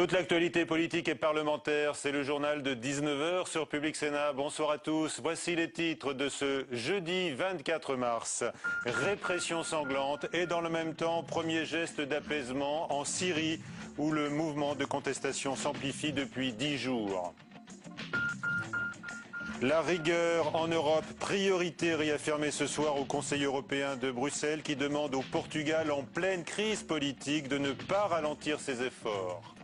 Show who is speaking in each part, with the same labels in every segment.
Speaker 1: Toute l'actualité politique et parlementaire, c'est le journal de 19h sur Public Sénat. Bonsoir à tous. Voici les titres de ce jeudi 24 mars. Répression sanglante et dans le même temps, premier geste d'apaisement en Syrie où le mouvement de contestation s'amplifie depuis dix jours. La rigueur en Europe, priorité réaffirmée ce soir au Conseil européen de Bruxelles qui demande au Portugal en pleine crise politique de ne pas ralentir ses efforts.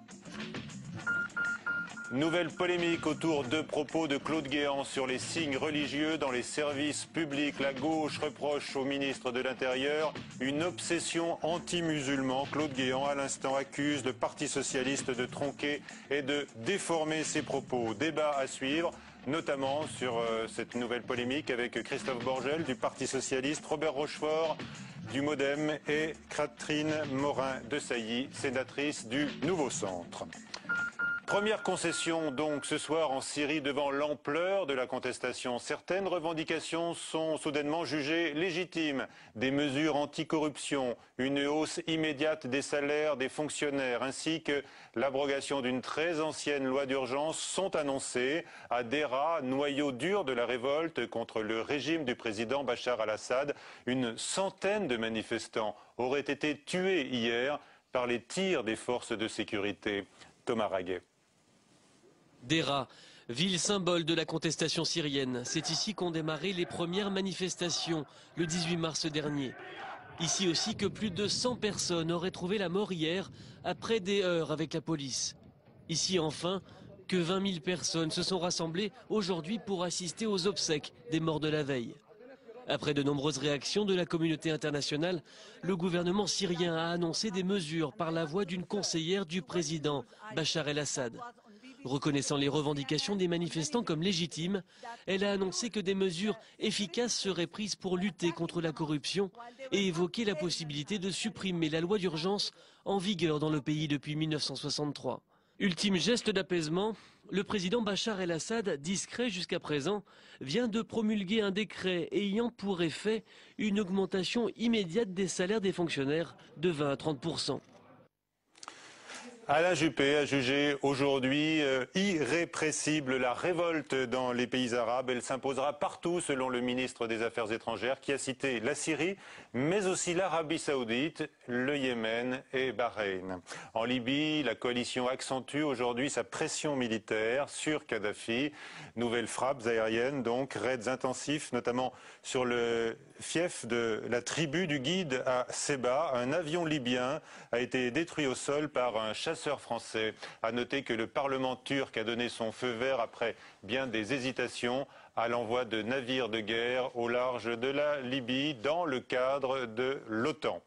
Speaker 1: Nouvelle polémique autour de propos de Claude Guéant sur les signes religieux dans les services publics. La gauche reproche au ministre de l'Intérieur une obsession anti-musulman. Claude Guéant, à l'instant, accuse le Parti socialiste de tronquer et de déformer ses propos. Débat à suivre notamment sur euh, cette nouvelle polémique avec Christophe Borgel du Parti socialiste, Robert Rochefort du Modem et Catherine Morin de Sailly, sénatrice du Nouveau Centre. Première concession donc ce soir en Syrie devant l'ampleur de la contestation. Certaines revendications sont soudainement jugées légitimes. Des mesures anticorruption, une hausse immédiate des salaires des fonctionnaires ainsi que l'abrogation d'une très ancienne loi d'urgence sont annoncées à Dera, noyau dur de la révolte contre le régime du président Bachar al-Assad. Une centaine de manifestants auraient été tués hier par les tirs des forces de sécurité. Thomas Raguet.
Speaker 2: Dera, ville symbole de la contestation syrienne. C'est ici qu'ont démarré les premières manifestations le 18 mars dernier. Ici aussi que plus de 100 personnes auraient trouvé la mort hier après des heures avec la police. Ici enfin que 20 000 personnes se sont rassemblées aujourd'hui pour assister aux obsèques des morts de la veille. Après de nombreuses réactions de la communauté internationale, le gouvernement syrien a annoncé des mesures par la voix d'une conseillère du président Bachar el-Assad. Reconnaissant les revendications des manifestants comme légitimes, elle a annoncé que des mesures efficaces seraient prises pour lutter contre la corruption et évoqué la possibilité de supprimer la loi d'urgence en vigueur dans le pays depuis 1963. Ultime geste d'apaisement, le président Bachar el-Assad, discret jusqu'à présent, vient de promulguer un décret ayant pour effet une augmentation immédiate des salaires des fonctionnaires de 20 à 30
Speaker 1: Alain Juppé a jugé aujourd'hui euh, irrépressible la révolte dans les pays arabes. Elle s'imposera partout, selon le ministre des Affaires étrangères, qui a cité la Syrie, mais aussi l'Arabie saoudite, le Yémen et Bahreïn. En Libye, la coalition accentue aujourd'hui sa pression militaire sur Kadhafi. Nouvelles frappes aériennes, donc raids intensifs, notamment sur le fief de la tribu du guide à Seba. Un avion libyen a été détruit au sol par un chasseur français. A noter que le Parlement turc a donné son feu vert après bien des hésitations à l'envoi de navires de guerre au large de la Libye dans le cadre de l'OTAN.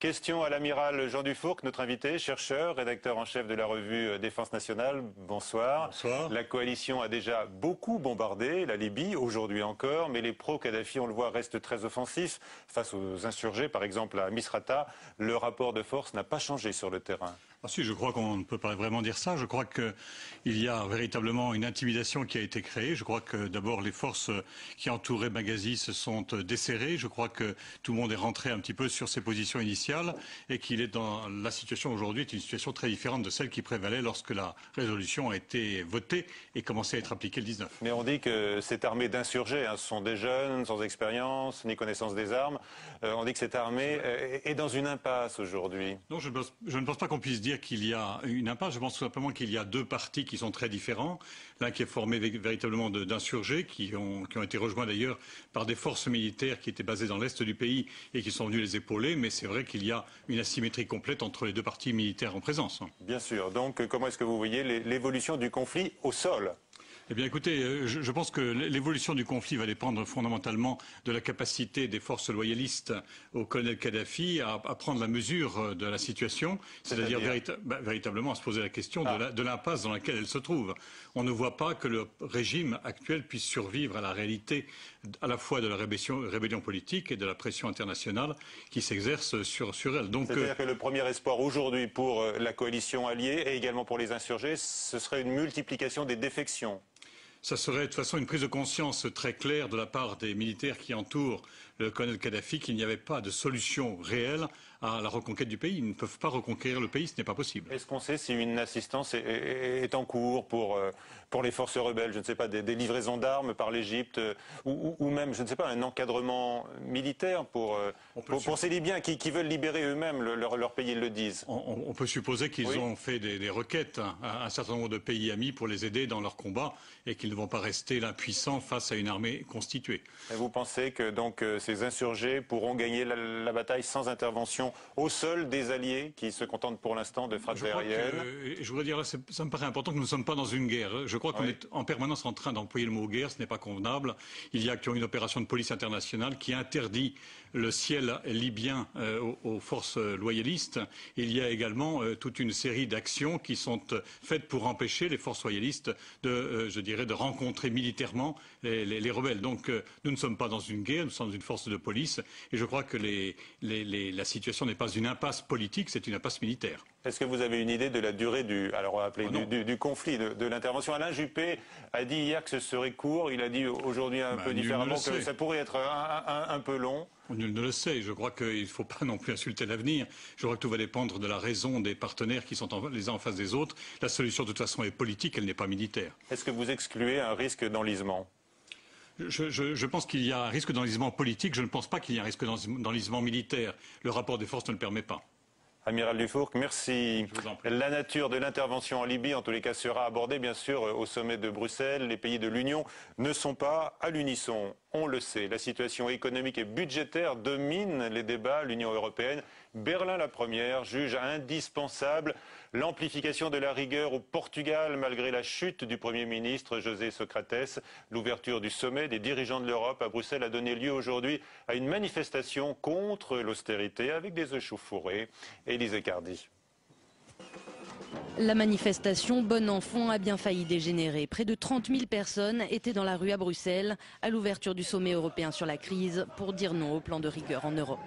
Speaker 1: Question à l'amiral Jean Dufourc, notre invité, chercheur, rédacteur en chef de la revue Défense nationale. Bonsoir.
Speaker 3: Bonsoir.
Speaker 1: La coalition a déjà beaucoup bombardé la Libye, aujourd'hui encore, mais les pro-Kadhafi, on le voit, restent très offensifs face aux insurgés, par exemple à Misrata. Le rapport de force n'a pas changé sur le terrain.
Speaker 3: Ah si, je crois qu'on ne peut pas vraiment dire ça. Je crois qu'il y a véritablement une intimidation qui a été créée. Je crois que d'abord les forces qui entouraient Benghazi se sont desserrées. Je crois que tout le monde est rentré un petit peu sur ses positions initiales et qu'il est dans la situation aujourd'hui est une situation très différente de celle qui prévalait lorsque la résolution a été votée et commençait à être appliquée le 19.
Speaker 1: Mais on dit que cette armée d'insurgés, hein, ce sont des jeunes sans expérience ni connaissance des armes. Euh, on dit que cette armée est dans une impasse aujourd'hui.
Speaker 3: Non, je, je ne pense pas qu'on puisse dire qu'il y a une impasse. Je pense tout simplement qu'il y a deux partis qui sont très différents. L'un qui est formé véritablement d'insurgés, qui ont, qui ont été rejoints d'ailleurs par des forces militaires qui étaient basées dans l'est du pays et qui sont venus les épauler. Mais c'est vrai qu'il y a une asymétrie complète entre les deux partis militaires en présence.
Speaker 1: Bien sûr. Donc, comment est-ce que vous voyez l'évolution du conflit au sol?
Speaker 3: Eh bien, écoutez, euh, je, pense que l'évolution du conflit va dépendre fondamentalement de la capacité des forces loyalistes au colonel Kadhafi à, prendre la mesure euh, de la situation, c'est-à-dire bah, véritablement à se poser la question ah. de l'impasse dans laquelle elle se trouve. On ne voit pas que le régime actuel puisse survivre à la réalité à la fois de la rébellion, rébellion politique et de la pression internationale qui s'exerce sur, sur elle.
Speaker 1: C'est-à-dire euh, que le premier espoir aujourd'hui pour la coalition alliée et également pour les insurgés, ce serait une multiplication des défections
Speaker 3: ça serait de toute façon une prise de conscience très claire de la part des militaires qui entourent le colonel Kadhafi qu'il n'y avait pas de solution réelle à la reconquête du pays. Ils ne peuvent pas reconquérir le pays, ce n'est pas possible.
Speaker 1: Est-ce qu'on sait si une assistance est, en cours pour, euh, pour les forces rebelles Je ne sais pas, des, livraisons d'armes par l'Égypte euh, ou, même, je ne sais pas, un encadrement militaire pour, euh, pour, ces Libyens qui, veulent libérer eux-mêmes leur, pays, ils le disent.
Speaker 3: On, peut supposer qu'ils ont fait des, requêtes à un certain nombre de pays amis pour les aider dans leur combat et qu'ils ne vont pas rester l'impuissant face à une armée constituée.
Speaker 1: Et vous pensez que donc ces insurgés pourront gagner la bataille sans intervention au sol des alliés qui se contentent pour l'instant de frappes aériennes.
Speaker 3: je voudrais dire, ça me paraît important que nous ne sommes pas dans une guerre. Je crois qu'on est en permanence en train d'employer le mot guerre, ce n'est pas convenable. Il y a actuellement une opération de police internationale qui interdit le ciel libyen euh, aux, forces loyalistes. Il y a également euh, toute une série d'actions qui sont euh, faites pour empêcher les forces loyalistes de, je dirais, de rencontrer militairement les, rebelles. Donc nous ne sommes pas dans une guerre, nous sommes dans une force de police et je crois que la situation n'est pas une impasse politique, c'est une impasse militaire.
Speaker 1: Est-ce que vous avez une idée de la durée du, alors oh du, conflit, de, l'intervention? Alain Juppé a dit hier que ce serait court. Il a dit aujourd'hui un ben, peu différemment que ça pourrait être un, peu long.
Speaker 3: Nul ne le sait. Je crois qu'il ne faut pas non plus insulter l'avenir. Je crois que tout va dépendre de la raison des partenaires qui sont les uns en face des autres. La solution, de toute façon, est politique, elle n'est pas militaire.
Speaker 1: Est-ce que vous excluez un risque d'enlisement?
Speaker 3: Je, je, pense qu'il y a un risque d'enlisement politique. Je ne pense pas qu'il y ait un risque d'enlisement militaire. Le rapport des forces ne le permet pas.
Speaker 1: Amiral Dufourc, merci. La nature de l'intervention en Libye, en tous les cas, sera abordée, bien sûr, au sommet de Bruxelles. Les pays de l'Union ne sont pas à l'unisson. On le sait, la situation économique et budgétaire domine les débats. L'Union européenne, Berlin la première, juge indispensable L'amplification de la rigueur au Portugal malgré la chute du Premier ministre José Socrates. L'ouverture du sommet des dirigeants de l'Europe à Bruxelles a donné lieu aujourd'hui à une manifestation contre l'austérité avec des échauffourées. Élisée Cardi.
Speaker 4: La manifestation Bon Enfant a bien failli dégénérer. Près de 30 000 personnes étaient dans la rue à Bruxelles à l'ouverture du sommet européen sur la crise pour dire non au plan de rigueur en Europe.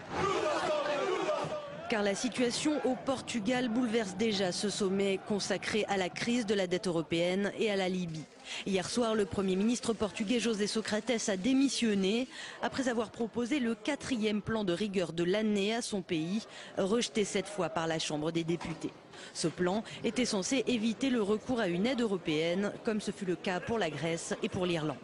Speaker 4: Car la situation au Portugal bouleverse déjà ce sommet consacré à la crise de la dette européenne et à la Libye. Hier soir, le Premier ministre portugais José Socrates a démissionné après avoir proposé le quatrième plan de rigueur de l'année à son pays, rejeté cette fois par la Chambre des députés. Ce plan était censé éviter le recours à une aide européenne, comme ce fut le cas pour la Grèce et pour l'Irlande.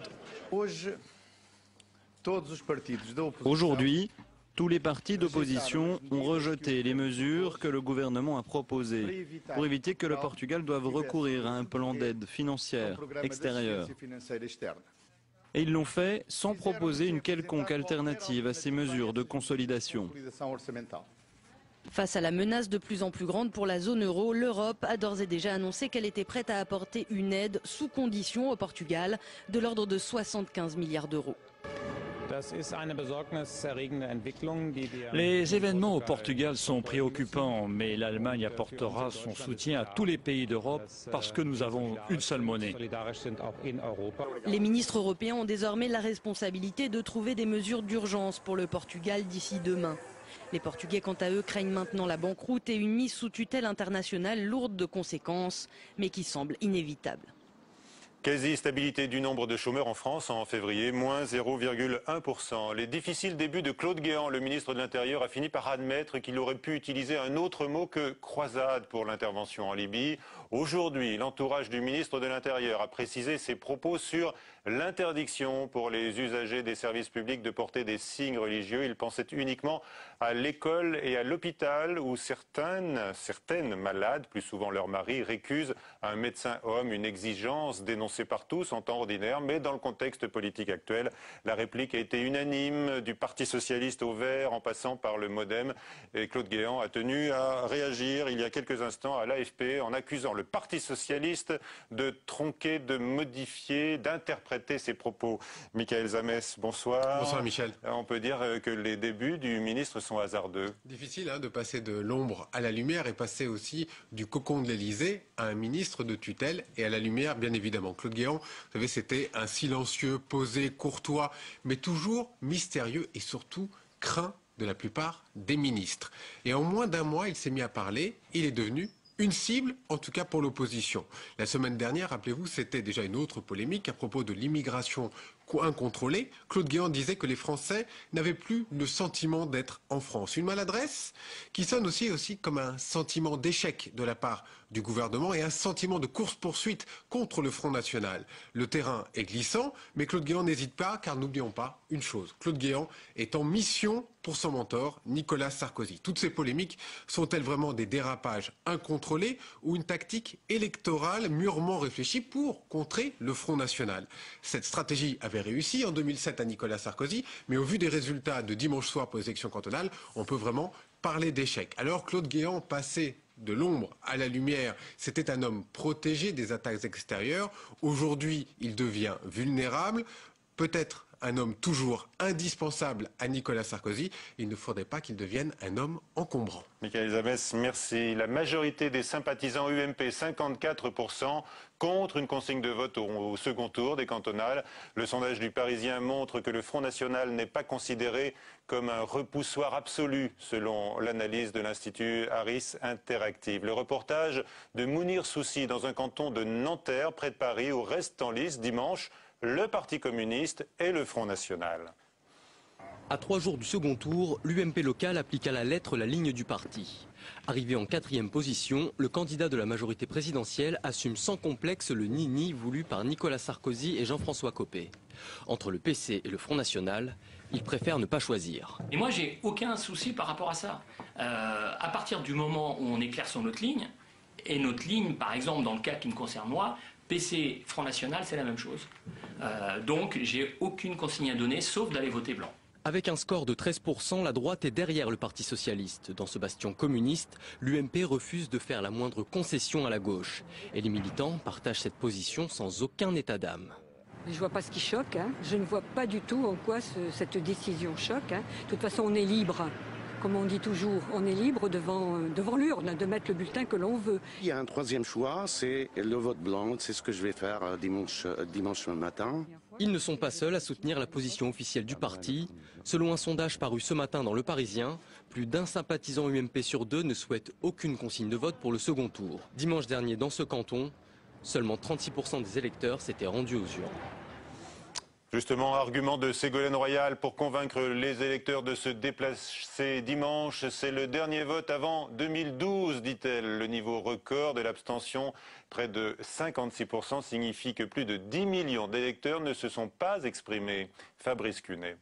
Speaker 5: Aujourd'hui, tous les partis d'opposition ont rejeté les mesures que le gouvernement a proposées pour éviter que le Portugal doive recourir à un plan d'aide financière extérieure. Et ils l'ont fait sans proposer une quelconque alternative à ces mesures de consolidation.
Speaker 4: Face à la menace de plus en plus grande pour la zone euro, l'Europe a d'ores et déjà annoncé qu'elle était prête à apporter une aide sous condition au Portugal de l'ordre de 75 milliards d'euros.
Speaker 5: Les événements au Portugal sont préoccupants, mais l'Allemagne apportera son soutien à tous les pays d'Europe parce que nous avons une seule monnaie.
Speaker 4: Les ministres européens ont désormais la responsabilité de trouver des mesures d'urgence pour le Portugal d'ici demain. Les Portugais, quant à eux, craignent maintenant la banqueroute et une mise sous tutelle internationale lourde de conséquences, mais qui semble inévitable.
Speaker 1: Quasi-stabilité du nombre de chômeurs en France en février, moins 0,1%. Les difficiles débuts de Claude Guéant, le ministre de l'Intérieur, a fini par admettre qu'il aurait pu utiliser un autre mot que croisade pour l'intervention en Libye. Aujourd'hui, l'entourage du ministre de l'Intérieur a précisé ses propos sur l'interdiction pour les usagers des services publics de porter des signes religieux. Il pensait uniquement à l'école et à l'hôpital où certaines, certaines malades, plus souvent leur mari, récusent un médecin homme une exigence dénoncée par tous en temps ordinaire, mais dans le contexte politique actuel, la réplique a été unanime du Parti socialiste au vert en passant par le Modem et Claude Guéant a tenu à réagir il y a quelques instants à l'AFP en accusant le Parti socialiste de tronquer, de modifier, d'interpréter ses propos. Michael Zamès, bonsoir.
Speaker 6: Bonsoir Michel.
Speaker 1: Euh, on peut dire euh, que les débuts du ministre sont hasardeux.
Speaker 6: Difficile hein, de passer de l'ombre à la lumière et passer aussi du cocon de l'Elysée à un ministre de tutelle et à la lumière, bien évidemment. Claude Guéant, vous savez, c'était un silencieux, posé, courtois, mais toujours mystérieux et surtout craint de la plupart des ministres. Et en moins d'un mois, il s'est mis à parler, il est devenu une cible, en tout cas pour l'opposition. La semaine dernière, rappelez-vous, c'était déjà une autre polémique à propos de l'immigration incontrôlée. Claude Guéant disait que les Français n'avaient plus le sentiment d'être en France. Une maladresse qui sonne aussi, aussi comme un sentiment d'échec de la part du gouvernement et un sentiment de course-poursuite contre le Front National. Le terrain est glissant, mais Claude Guéant n'hésite pas, car n'oublions pas une chose. Claude Guéant est en mission pour son mentor, Nicolas Sarkozy. Toutes ces polémiques sont-elles vraiment des dérapages incontrôlés ou une tactique électorale mûrement réfléchie pour contrer le Front National? Cette stratégie avait réussi en 2007 à Nicolas Sarkozy, mais au vu des résultats de dimanche soir pour les élections cantonales, on peut vraiment parler d'échec. Alors Claude Guéant passait de l'ombre à la lumière, c'était un homme protégé des attaques extérieures. Aujourd'hui, il devient vulnérable, peut-être un homme toujours indispensable à Nicolas Sarkozy. Il ne faudrait pas qu'il devienne un homme encombrant.
Speaker 1: Michael Zabès, merci. La majorité des sympathisants UMP, 54%, contre une consigne de vote au, second tour des cantonales. Le sondage du Parisien montre que le Front National n'est pas considéré comme un repoussoir absolu, selon l'analyse de l'Institut Harris Interactive. Le reportage de Mounir Soussi dans un canton de Nanterre, près de Paris, où reste en lice dimanche le Parti communiste et le Front National.
Speaker 7: À trois jours du second tour, l'UMP local applique à la lettre la ligne du parti. Arrivé en quatrième position, le candidat de la majorité présidentielle assume sans complexe le nini voulu par Nicolas Sarkozy et Jean-François Copé. Entre le PC et le Front National, il préfère ne pas choisir.
Speaker 8: Et moi, j'ai aucun souci par rapport à ça. Euh, à partir du moment où on éclaire sur notre ligne, et notre ligne, par exemple, dans le cas qui me concerne moi, PC Front National, c'est la même chose. Euh, donc, j'ai aucune consigne à donner, sauf d'aller voter blanc.
Speaker 7: Avec un score de 13%, la droite est derrière le Parti socialiste. Dans ce bastion communiste, l'UMP refuse de faire la moindre concession à la gauche. Et les militants partagent cette position sans aucun état d'âme.
Speaker 9: Je ne vois pas ce qui choque. Hein. Je ne vois pas du tout en quoi cette décision choque. Hein. De toute façon, on est libre comme on dit toujours, on est libre devant, devant l'urne de mettre le bulletin que l'on veut.
Speaker 10: Il y a un troisième choix, c'est le vote blanc. C'est ce que je vais faire euh, dimanche, euh, dimanche matin.
Speaker 7: Ils ne sont pas seuls à soutenir la position officielle du parti. Selon un sondage paru ce matin dans Le Parisien, plus d'un sympathisant UMP sur deux ne souhaite aucune consigne de vote pour le second tour. Dimanche dernier, dans ce canton, seulement 36% des électeurs s'étaient rendus aux urnes.
Speaker 1: Justement, argument de Ségolène Royal pour convaincre les électeurs de se déplacer dimanche. C'est le dernier vote avant 2012, dit-elle. Le niveau record de l'abstention, près de 56%, signifie que plus de 10 millions d'électeurs ne se sont pas exprimés. Fabrice Cunet.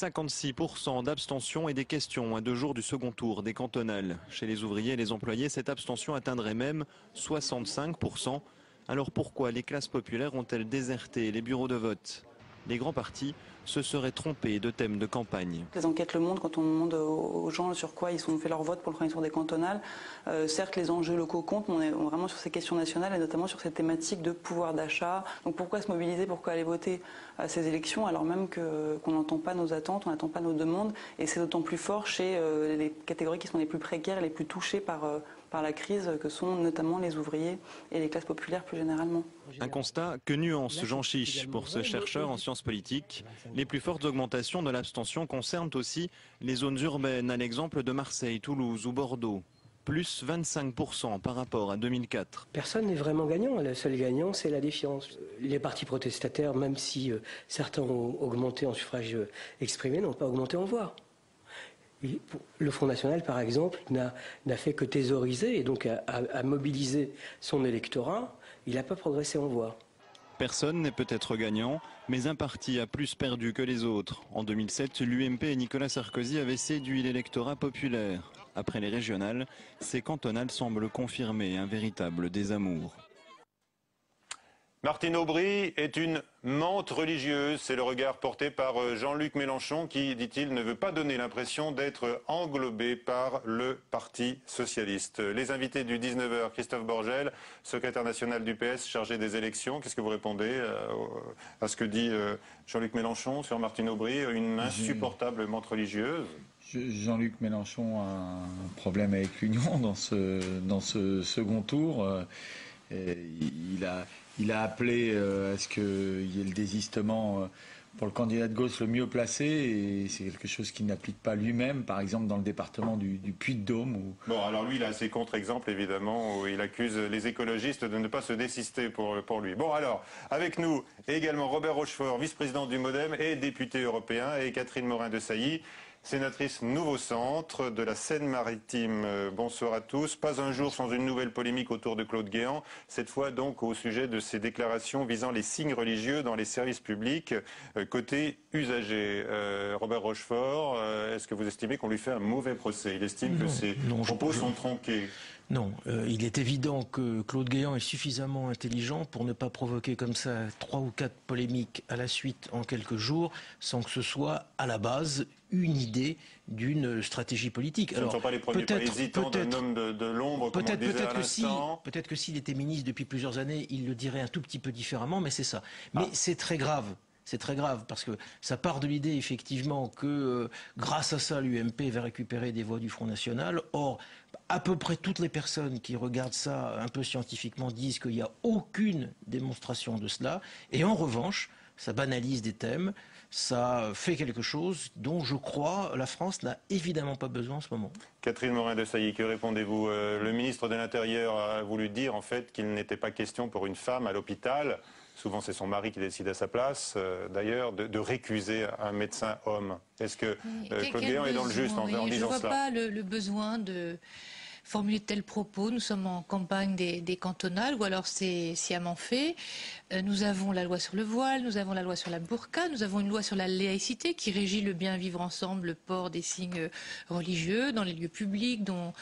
Speaker 5: 56% d'abstention et des questions à deux jours du second tour des cantonales. Chez les ouvriers et les employés, cette abstention atteindrait même 65%. Alors pourquoi les classes populaires ont-elles déserté les bureaux de vote? Les grands partis se seraient trompés de thèmes de campagne.
Speaker 11: Les enquêtes le montrent quand on demande aux gens sur quoi ils ont fait leur vote pour le premier tour des cantonales. Euh, certes, les enjeux locaux comptent, mais on est vraiment sur ces questions nationales et notamment sur cette thématique de pouvoir d'achat. Donc pourquoi se mobiliser, pourquoi aller voter à ces élections alors même qu'on n'entend pas nos attentes, on n'attend pas nos demandes et c'est d'autant plus fort chez euh, les catégories qui sont les plus précaires et les plus touchées par, euh, par la crise que sont notamment les ouvriers et les classes populaires plus généralement.
Speaker 5: Un constat que nuance Jean Chiche pour ce chercheur en sciences politiques. Les plus fortes augmentations de l'abstention concernent aussi les zones urbaines, à l'exemple de Marseille, Toulouse ou Bordeaux plus 25% par rapport à 2004.
Speaker 12: Personne n'est vraiment gagnant. Le seul gagnant, c'est la défiance. Les partis protestataires, même si euh, certains ont augmenté en suffrage euh, exprimé, n'ont pas augmenté en voix. Le Front National, par exemple, n'a fait que thésauriser et donc a, mobilisé son électorat. Il n'a pas progressé en voix.
Speaker 5: Personne n'est peut-être gagnant, mais un parti a plus perdu que les autres. En 2007, l'UMP et Nicolas Sarkozy avaient séduit l'électorat populaire. Après les régionales, ces cantonales semblent confirmer un véritable désamour.
Speaker 1: Martine Aubry est une mente religieuse. C'est le regard porté par euh, Jean-Luc Mélenchon qui, dit-il, ne veut pas donner l'impression d'être englobé par le Parti socialiste. Les invités du 19h, Christophe Borgel, secrétaire national du PS chargé des élections. Qu'est-ce que vous répondez euh, à ce que dit euh, Jean-Luc Mélenchon sur Martine Aubry, une insupportable mente religieuse?
Speaker 13: Jean-Luc Mélenchon a un problème avec l'Union dans ce, dans ce second tour. il a il a appelé euh, à ce qu'il y ait le désistement euh, pour le candidat de gauche le mieux placé et c'est quelque chose qu'il n'applique pas lui-même, par exemple dans le département du, Puy-de-Dôme.
Speaker 1: Bon, alors lui, il a ses contre-exemples évidemment où il accuse les écologistes de ne pas se désister pour, lui. Bon, alors, avec nous également Robert Rochefort, vice-président du Modem et député européen, et Catherine Morin de Sailly, sénatrice Nouveau Centre de la Seine-Maritime. Euh, bonsoir à tous. Pas un jour sans une nouvelle polémique autour de Claude Guéant, cette fois donc au sujet de ses déclarations visant les signes religieux dans les services publics euh, côté usagers. Euh, Robert Rochefort, est-ce que vous estimez qu'on lui fait un mauvais procès? Il estime que ses propos sont tronqués.
Speaker 14: Non, il est évident que Claude Guéant est suffisamment intelligent pour ne pas provoquer comme ça trois ou quatre polémiques à la suite en quelques jours sans que ce soit à la base une idée d'une stratégie politique.
Speaker 1: Ce Alors, ne sont pas les premiers pas hésitants d'un homme de, l'ombre,
Speaker 14: peut-être peut-être que si, peut-être que s'il était ministre depuis plusieurs années, il le dirait un tout petit peu différemment, mais c'est ça. Mais ah. c'est très grave. C'est très grave parce que ça part de l'idée effectivement que euh, grâce à ça l'UMP va récupérer des voix du Front National. Or, à peu près toutes les personnes qui regardent ça un peu scientifiquement disent qu'il n'y a aucune démonstration de cela. Et en revanche, ça banalise des thèmes, ça fait quelque chose dont je crois la France n'a évidemment pas besoin en ce moment.
Speaker 1: Catherine Morin de Sailly, que répondez-vous euh, Le ministre de l'Intérieur a voulu dire en fait qu'il n'était pas question pour une femme à l'hôpital, souvent c'est son mari qui décide à sa place euh, d'ailleurs, de, récuser un médecin homme. Est-ce que euh, Claude Guéant est dans le juste en, disant cela
Speaker 15: Je ne vois pas le besoin de formuler tel propos. Nous sommes en campagne des, cantonales, ou alors c'est sciemment fait. Euh, nous avons la loi sur le voile, nous avons la loi sur la burqa, nous avons une loi sur la laïcité qui régit le bien vivre ensemble, le port des signes religieux dans les lieux publics, dont,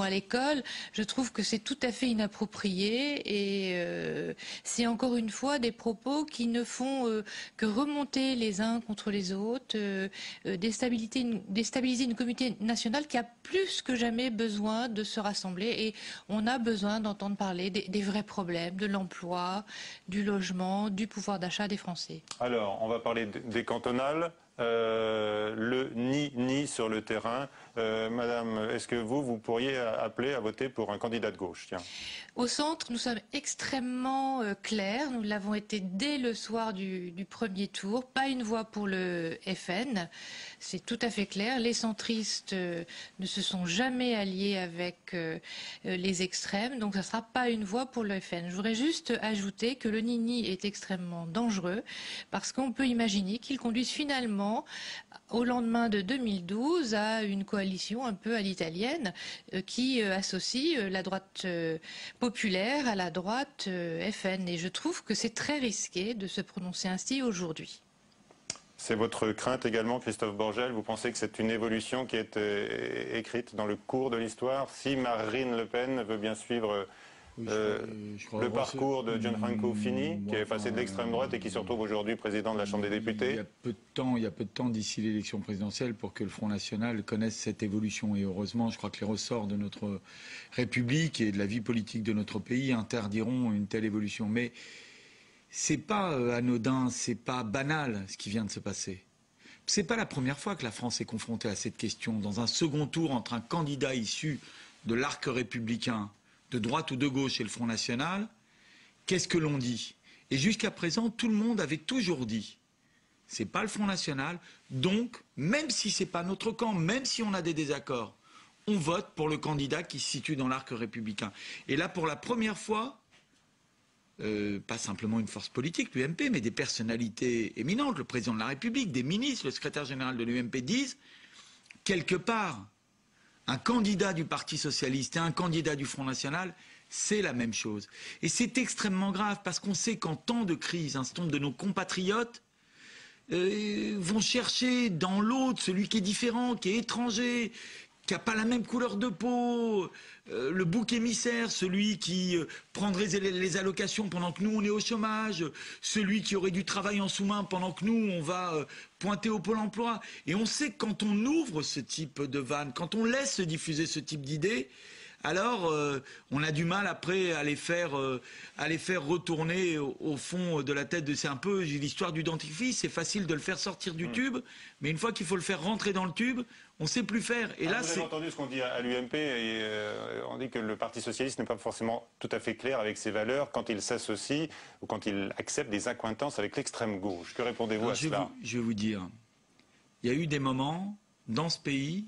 Speaker 15: à l'école. Je trouve que c'est tout à fait inapproprié et euh, c'est encore une fois des propos qui ne font euh, que remonter les uns contre les autres, déstabiliser, une, déstabiliser une communauté nationale qui a plus que jamais besoin de se rassembler et on a besoin d'entendre parler des, vrais problèmes, de l'emploi, du logement, du pouvoir d'achat des Français.
Speaker 1: Alors, on va parler des cantonales. Euh, le ni-ni sur le terrain. Euh, Madame, est-ce que vous, vous pourriez appeler à voter pour un candidat de gauche? Tiens.
Speaker 15: Au centre, nous sommes extrêmement euh, clairs. Nous l'avons été dès le soir du, premier tour. Pas une voix pour le FN. C'est tout à fait clair. Les centristes ne se sont jamais alliés avec les extrêmes. Donc, ça ne sera pas une voix pour le FN. Je voudrais juste ajouter que le Nini est extrêmement dangereux parce qu'on peut imaginer qu'il conduise finalement au lendemain de 2012 à une coalition un peu à l'italienne euh, qui euh, associe euh, la droite populaire à la droite FN. Et je trouve que c'est très risqué de se prononcer ainsi aujourd'hui.
Speaker 1: C'est votre crainte également, Christophe Borgel? Vous pensez que c'est une évolution qui est écrite dans le cours de l'histoire? Si Marine Le Pen veut bien suivre euh, le parcours de Gianfranco hmm, Fini, qui est passé de l'extrême droite et qui se retrouve aujourd'hui président de la Chambre des députés.
Speaker 13: Il y a peu de temps, il y a peu de temps d'ici l'élection présidentielle pour que le Front National connaisse cette évolution. Et heureusement, je crois que les ressorts de notre République et de la vie politique de notre pays interdiront une telle évolution. Mais c'est pas euh, anodin, c'est pas banal ce qui vient de se passer. C'est pas la première fois que la France est confrontée à cette question. Dans un second tour entre un candidat issu de l'arc républicain de droite ou de gauche et le Front National, qu'est-ce que l'on dit? Et jusqu'à présent, tout le monde avait toujours dit c'est pas le Front National, donc même si c'est pas notre camp, même si on a des désaccords, on vote pour le candidat qui se situe dans l'arc républicain. Et là, pour la première fois, euh, pas simplement une force politique, l'UMP, mais des personnalités éminentes, le président de la République, des ministres, le secrétaire général de l'UMP disent, quelque part, un candidat du Parti socialiste et un candidat du Front national, c'est la même chose. Et c'est extrêmement grave parce qu'on sait qu'en temps de crise, un certain nombre de nos compatriotes euh, vont chercher dans l'autre celui qui est différent, qui est étranger, qui n'a pas la même couleur de peau, euh, le bouc émissaire, celui qui euh, prendrait les, allocations pendant que nous on est au chômage, celui qui aurait du travail en sous-main pendant que nous on va euh, pointer au pôle emploi. Et on sait que quand on ouvre ce type de vanne, quand on laisse se diffuser ce type d'idées, alors euh, on a du mal après à les faire, euh, à les faire retourner au, fond de la tête de. C'est un peu l'histoire du dentifrice. C'est facile de le faire sortir du mm. tube, mais une fois qu'il faut le faire rentrer dans le tube, on ne sait plus faire.
Speaker 1: Et ah, là, vous avez entendu ce qu'on dit à l'UMP et euh, on dit que le Parti socialiste n'est pas forcément tout à fait clair avec ses valeurs quand il s'associe ou quand il accepte des accointances avec l'extrême gauche. Que répondez-vous à cela
Speaker 13: Je vais vous dire, il y a eu des moments dans ce pays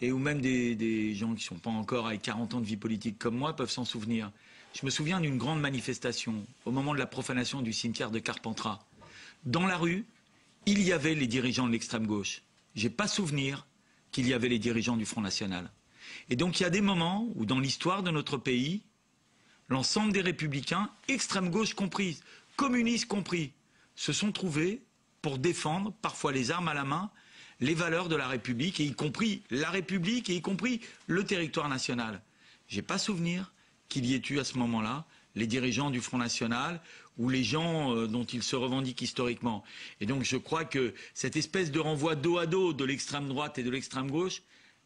Speaker 13: et où même des, gens qui ne sont pas encore avec 40 ans de vie politique comme moi peuvent s'en souvenir. Je me souviens d'une grande manifestation au moment de la profanation du cimetière de Carpentras. Dans la rue, il y avait les dirigeants de l'extrême gauche. J'ai pas souvenir qu'il y avait les dirigeants du Front National. Et donc il y a des moments où dans l'histoire de notre pays, l'ensemble des républicains, extrême gauche comprise, communistes compris, se sont trouvés pour défendre, parfois les armes à la main, les valeurs de la République, et y compris la République, et y compris le territoire national. Je n'ai pas souvenir qu'il y ait eu à ce moment-là les dirigeants du Front National ou les gens euh, dont ils se revendiquent historiquement. Et donc je crois que cette espèce de renvoi dos à dos de l'extrême droite et de l'extrême gauche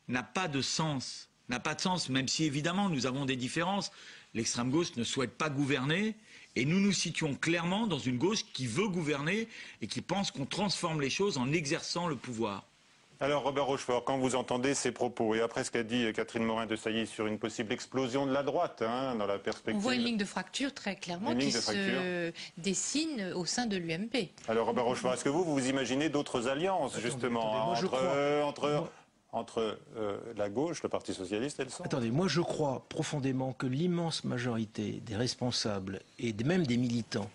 Speaker 13: n'a pas de sens. N'a pas de sens, même si évidemment nous avons des différences. L'extrême gauche ne souhaite pas gouverner, et nous nous situons clairement dans une gauche qui veut gouverner et qui pense qu'on transforme les choses en exerçant le pouvoir.
Speaker 1: Alors Robert Rochefort, quand vous entendez ces propos, et après ce qu'a dit Catherine Morin de Sailly sur une possible explosion de la droite, hein, dans la perspective...
Speaker 15: On voit une ligne de fracture très clairement qui se dessine au sein de l'UMP.
Speaker 1: Alors Robert Rochefort, est-ce que vous, vous imaginez d'autres alliances, justement, entre, entre, entre euh, la gauche, le Parti socialiste et le
Speaker 14: Attendez, moi je crois profondément que l'immense majorité des responsables et même des militants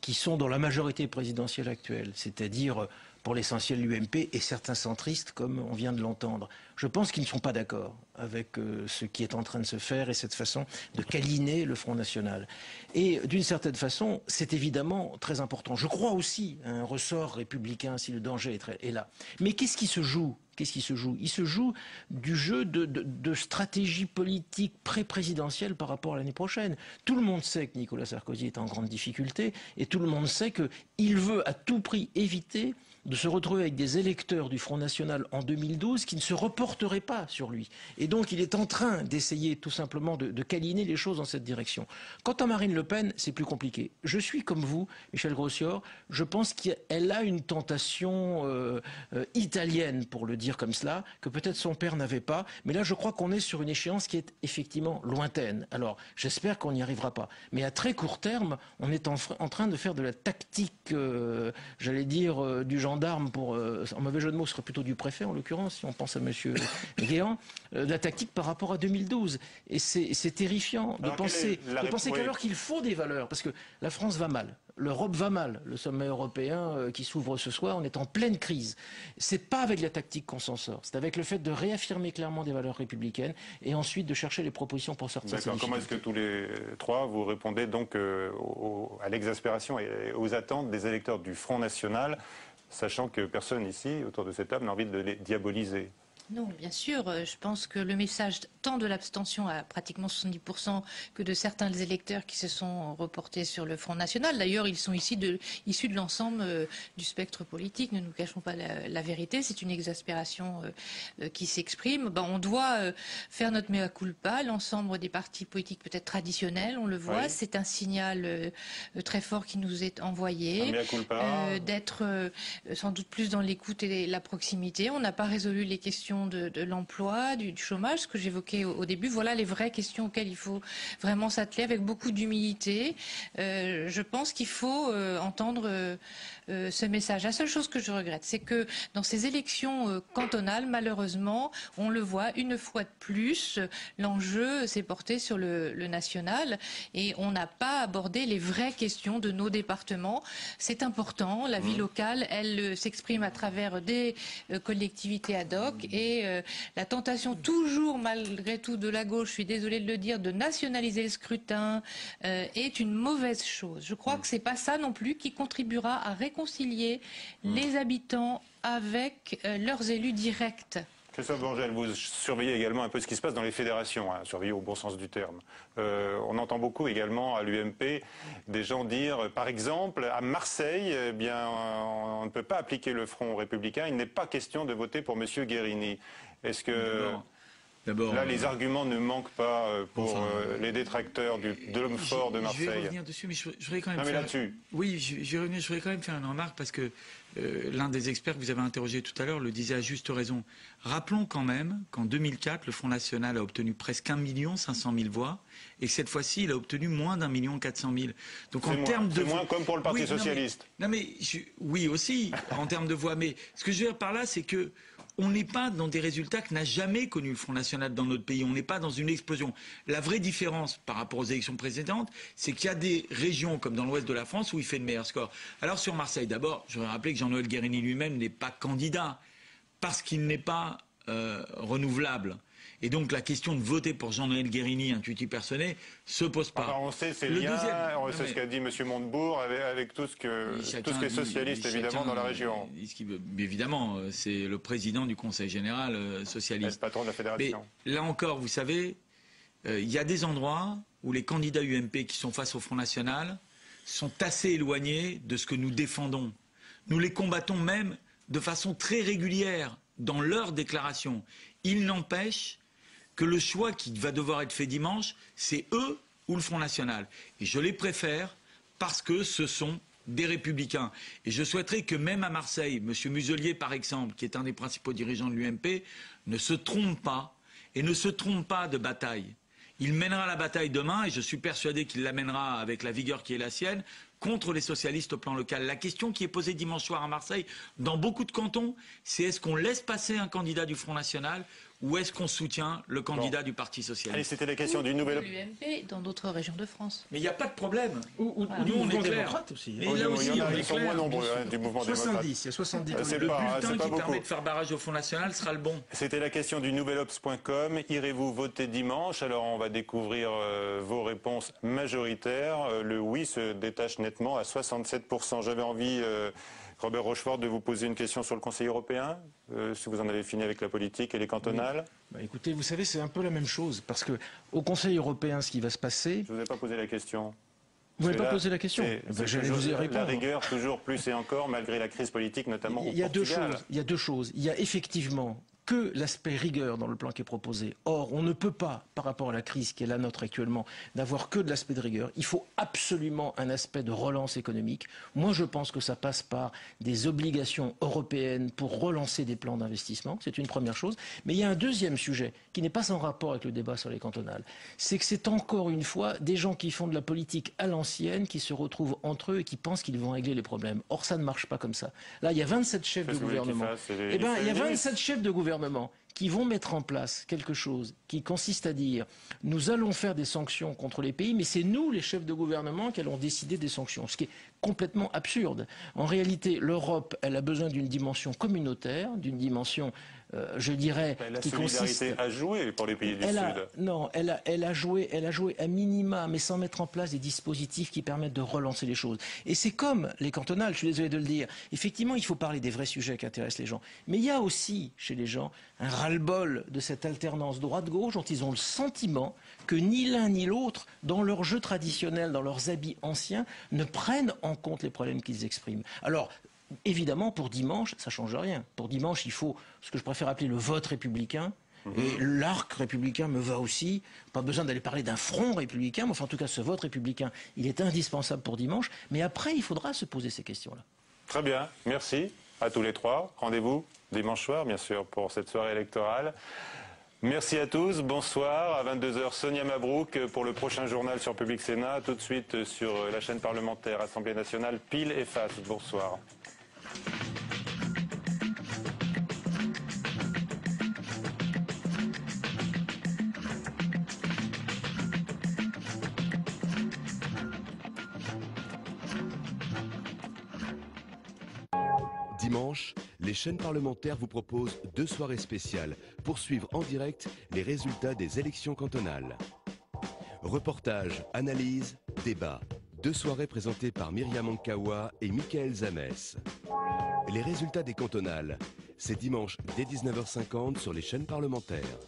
Speaker 14: qui sont dans la majorité présidentielle actuelle, c'est-à-dire pour l'essentiel l'UMP et certains centristes, comme on vient de l'entendre, je pense qu'ils ne sont pas d'accord avec euh, ce qui est en train de se faire et cette façon de câliner le Front National. Et d'une certaine façon, c'est évidemment très important. Je crois aussi à un ressort républicain si le danger est, là. Mais qu'est-ce qui se joue? Qu'est-ce qui se joue? Il se joue du jeu de, stratégie politique pré-présidentielle par rapport à l'année prochaine. Tout le monde sait que Nicolas Sarkozy est en grande difficulté et tout le monde sait qu'il veut à tout prix éviter de se retrouver avec des électeurs du Front National en 2012 qui ne se reporteraient pas sur lui. Et donc il est en train d'essayer tout simplement de, de câliner les choses dans cette direction. Quant à Marine Le Pen, c'est plus compliqué. Je suis comme vous, Michel Grossior, je pense qu'elle a une tentation euh, euh, italienne, pour le dire comme cela, que peut-être son père n'avait pas. Mais là, je crois qu'on est sur une échéance qui est effectivement lointaine. Alors, j'espère qu'on n'y arrivera pas. Mais à très court terme, on est en, train de faire de la tactique, euh, j'allais dire, du genre gendarme pour, euh, en mauvais jeu de mots, ce serait plutôt du préfet en l'occurrence, si on pense à M. Guéant, euh, la tactique par rapport à 2012. Et c'est terrifiant de penser, de penser qu'alors qu'il faut des valeurs, parce que la France va mal, l'Europe va mal, le sommet européen euh, qui s'ouvre ce soir, on est en pleine crise. C'est pas avec la tactique qu'on s'en sort, c'est avec le fait de réaffirmer clairement des valeurs républicaines et ensuite de chercher les propositions pour sortir.
Speaker 1: D'accord. Comment est-ce que tous les trois vous répondez donc à l'exaspération et aux attentes des électeurs du Front National sachant que personne ici, autour de cette table, n'a envie de les diaboliser.
Speaker 15: Non, bien sûr. Euh, je pense que le message tant de l'abstention à pratiquement 70% que de certains électeurs qui se sont reportés sur le Front National. D'ailleurs, ils sont ici de, issus de l'ensemble euh, du spectre politique. Ne nous cachons pas la, vérité. C'est une exaspération euh, qui s'exprime. Ben, on doit faire notre mea culpa. L'ensemble des partis politiques peut-être traditionnels, on le voit. C'est un signal très fort qui nous est envoyé. D'être sans doute plus dans l'écoute et la proximité. On n'a pas résolu les questions de, l'emploi, du, chômage, ce que j'évoquais au, début. Voilà les vraies questions auxquelles il faut vraiment s'atteler avec beaucoup d'humilité. Euh, je pense qu'il faut euh, entendre euh, ce message. La seule chose que je regrette, c'est que dans ces élections cantonales, malheureusement, on le voit une fois de plus, l'enjeu s'est porté sur le, national et on n'a pas abordé les vraies questions de nos départements. C'est important. La vie mmh. locale, elle s'exprime à travers des collectivités ad hoc et la tentation toujours, malgré tout, de la gauche, je suis désolée de le dire, de nationaliser le scrutin est une mauvaise chose. Je crois mmh. que c'est pas ça non plus qui contribuera à réconcilier hmm. les habitants avec euh, leurs élus directs.
Speaker 1: Christophe Bangel, vous surveillez également un peu ce qui se passe dans les fédérations, hein, surveillez au bon sens du terme. Euh, on entend beaucoup également à l'UMP des gens dire, par exemple, à Marseille, eh bien, on ne peut pas appliquer le Front républicain, il n'est pas question de voter pour M. Guérini. Est-ce que... Là, les arguments ne manquent pas euh, pour euh, les détracteurs du, de l'homme fort de Marseille.
Speaker 13: Je vais revenir dessus, mais je, voudrais quand même.
Speaker 1: Non, mais là-dessus.
Speaker 13: Oui, je, vais revenir. Je voudrais quand même faire une remarque parce que euh, l'un des experts que vous avez interrogé tout à l'heure le disait à juste raison. Rappelons quand même qu'en 2004, le Front National a obtenu presque 1 500 000 voix et que cette fois-ci, il a obtenu moins d'un million 400 000.
Speaker 1: Donc en termes de. C'est moins comme pour le Parti Socialiste.
Speaker 13: Non mais, oui aussi, en termes de voix. Mais ce que je veux dire par là, c'est que on n'est pas dans des résultats que n'a jamais connu le Front National dans notre pays. On n'est pas dans une explosion. La vraie différence par rapport aux élections précédentes, c'est qu'il y a des régions comme dans l'ouest de la France où il fait de meilleurs scores. Alors sur Marseille, d'abord, je voudrais rappeler que Jean-Noël Guérini lui-même n'est pas candidat parce qu'il n'est pas euh, renouvelable. Et donc la question de voter pour Jean-Noël Guérini, intuitif personnel, se pose pas.
Speaker 1: on sait ses liens, on sait ce qu'a dit M. Montebourg avec, tout, ce que, tout ce qui est socialiste évidemment dans la région.
Speaker 13: évidemment, euh, c'est le président du Conseil général euh, socialiste.
Speaker 1: Le patron de la fédération.
Speaker 13: Mais là encore, vous savez, euh, il y a des endroits où les candidats UMP qui sont face au Front National sont assez éloignés de ce que nous défendons. Nous les combattons même de façon très régulière dans leurs déclarations. Il n'empêche que le choix qui va devoir être fait dimanche, c'est eux ou le Front National. Et je les préfère parce que ce sont des républicains. Et je souhaiterais que même à Marseille, M. Muselier, par exemple, qui est un des principaux dirigeants de l'UMP, ne se trompe pas et ne se trompe pas de bataille. Il mènera la bataille demain et je suis persuadé qu'il la mènera avec la vigueur qui est la sienne contre les socialistes au plan local. La question qui est posée dimanche soir à Marseille, dans beaucoup de cantons, c'est est-ce qu'on laisse passer un candidat du Front National ou est-ce qu'on soutient le candidat du Parti socialiste
Speaker 1: Allez, c'était la question d'une nouvelle.
Speaker 15: L'UMP dans d'autres régions de France.
Speaker 13: Mais il n'y a pas de problème.
Speaker 14: Ou, nous, on est démocrate
Speaker 1: aussi. Mais là aussi, on ils sont moins nombreux hein, du mouvement
Speaker 14: 70, il y a 70.
Speaker 13: C'est le pas, bulletin pas qui permet de faire barrage au Front National sera le bon.
Speaker 1: C'était la question du nouvelops.com. Irez-vous voter dimanche? Alors, on va découvrir euh, vos réponses majoritaires. Euh, le oui se détache nettement à 67%. J'avais envie... Robert Rochefort, de vous poser une question sur le Conseil européen, euh, si vous en avez fini avec la politique et les cantonales.
Speaker 14: Bah, écoutez, vous savez, c'est un peu la même chose, parce que au Conseil européen, ce qui va se passer.
Speaker 1: Je ne vous ai pas posé la question.
Speaker 14: Vous n'avez pas posé la question ben,
Speaker 1: J'allais vous y répondre. La rigueur, toujours plus et encore, malgré la crise politique, notamment
Speaker 14: il y a Deux choses. Il y a deux choses. Il y a effectivement que l'aspect rigueur dans le plan qui est proposé. Or, on ne peut pas, par rapport à la crise qui est la nôtre actuellement, n'avoir que de l'aspect de rigueur. Il faut absolument un aspect de relance économique. Moi, je pense que ça passe par des obligations européennes pour relancer des plans d'investissement. C'est une première chose. Mais il y a un deuxième sujet qui n'est pas sans rapport avec le débat sur les cantonales. C'est que c'est encore une fois des gens qui font de la politique à l'ancienne, qui se retrouvent entre eux et qui pensent qu'ils vont régler les problèmes. Or, ça ne marche pas comme ça. Là, il y a 27 chefs de gouvernement. Eh bien, il y a 27 chefs de gouvernement qui vont mettre en place quelque chose qui consiste à dire nous allons faire des sanctions contre les pays, mais c'est nous, les chefs de gouvernement, qui allons décider des sanctions. Ce qui est complètement absurde. En réalité, l'Europe, elle a besoin d'une dimension communautaire, d'une dimension euh, je dirais,
Speaker 1: la qui solidarité a joué pour les pays du
Speaker 14: Sud.
Speaker 1: non,
Speaker 14: elle a, elle a joué, elle a joué à minima, mais sans mettre en place des dispositifs qui permettent de relancer les choses. Et c'est comme les cantonales. Je suis désolé de le dire. Effectivement, il faut parler des vrais sujets qui intéressent les gens. Mais il y a aussi chez les gens un ras-le-bol de cette alternance droite-gauche dont ils ont le sentiment que ni l'un ni l'autre, dans leur jeu traditionnel, dans leurs habits anciens, ne prennent en compte les problèmes qu'ils expriment. Alors, évidemment, pour dimanche, ça ne change rien. Pour dimanche, il faut ce que je préfère appeler le vote républicain. Mhm. Et l'arc républicain me va aussi. Pas besoin d'aller parler d'un front républicain, mais enfin, en tout cas, ce vote républicain, il est indispensable pour dimanche. Mais après, il faudra se poser ces questions-là.
Speaker 1: Très bien, merci à tous les trois. Rendez-vous dimanche soir, bien sûr, pour cette soirée électorale. Merci à tous, bonsoir. À 22h, Sonia Mabrouk pour le prochain journal sur Public Sénat. Tout de suite sur la chaîne parlementaire Assemblée nationale, pile et face. Bonsoir.
Speaker 16: Dimanche, les chaînes parlementaires vous proposent deux soirées spéciales pour suivre en direct les résultats des élections cantonales. Reportage, analyse, débat. Deux soirées présentées par Myriam Ankawa et Michael Zamès. Les résultats des cantonales, c'est dimanche dès 19h50 sur les chaînes parlementaires.